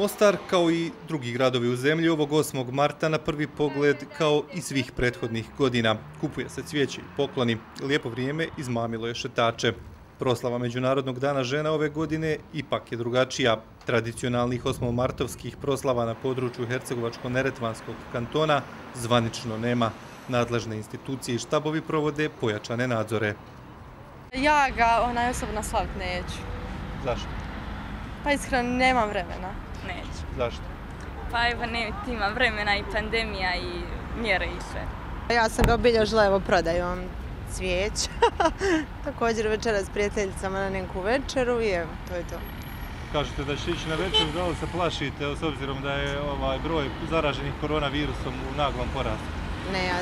Mostar, kao i drugi gradovi u zemlji, ovog 8. marta na prvi pogled, kao i svih prethodnih godina, kupuje se cvijeće i pokloni. Lijepo vrijeme izmamilo je šetače. Proslava Međunarodnog dana žena ove godine ipak je drugačija. Tradicionalnih osmomartovskih proslava na području Hercegovačko-Neretvanskog kantona zvanično nema. Nadležne institucije i štabovi provode pojačane nadzore. Ja ga onaj osobno slavit neću. Zašto? Pa iskreno nemam vremena. Neću. Zašto? Pa evo ne, ima vremena i pandemija i mjere i sve. Ja sam ga obilježila evo prodajom cvijeća. Također večera s prijateljicama na neku večeru i evo, to je to. Kažete da ćete ići na večer, da li se plašite s obzirom da je ovaj broj zaraženih koronavirusom u naglom porastu? Ne, ja.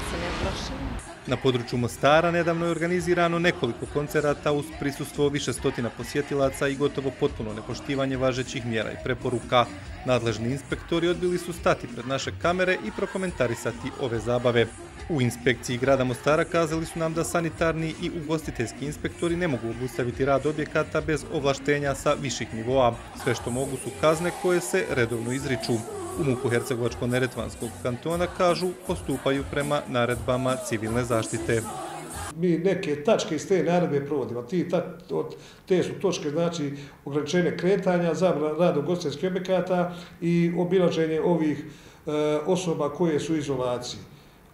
Na području Mostara nedavno je organizirano nekoliko koncerata uz prisustvo više stotina posjetilaca i gotovo potpuno nepoštivanje važećih mjera i preporuka. Nadležni inspektori odbili su stati pred naše kamere i prokomentarisati ove zabave. U inspekciji grada Mostara kazali su nam da sanitarni i ugostiteljski inspektori ne mogu obustaviti rad objekata bez ovlaštenja sa viših nivoa. Sve što mogu su kazne koje se redovno izriču u muku Hercegovačko-Neretvanskog kantona kažu postupaju prema naredbama civilne zaštite. Mi neke tačke iz te naredbe provodimo. Ti, ta, od, te su točke znači ograničenje kretanja, zabra rada ugostiteljskih objekata i obilaženje ovih e, osoba koje su u izolaciji.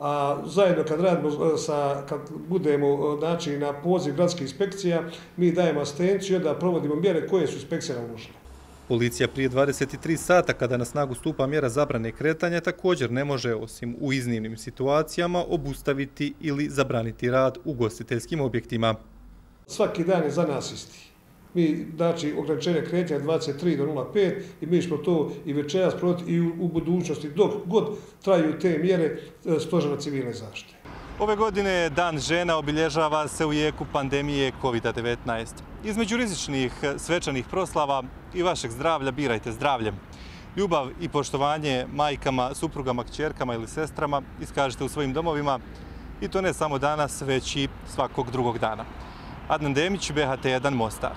A zajedno kad radimo e, sa, kad budemo e, znači, na poziv gradskih inspekcija, mi dajemo asistenciju da provodimo mjere koje su inspekcije naložile. Policija prije 23 sata kada na snagu stupa mjera zabrane kretanja također ne može, osim u iznimnim situacijama, obustaviti ili zabraniti rad u gostiteljskim objektima. Svaki dan je za nas isti. Mi, znači, ograničenje kretanja 23 do 05 i mi smo to i večeras proti i u, budućnosti dok god traju te mjere e, stožena civilne zaštite. Ove godine Dan žena obilježava se u jeku pandemije COVID-19. Između rizičnih e, svečanih proslava i vašeg zdravlja birajte zdravljem. Ljubav i poštovanje majkama, suprugama, kćerkama ili sestrama iskažite u svojim domovima i to ne samo danas, već i svakog drugog dana. Adnan Demić, BHT1 Mostar.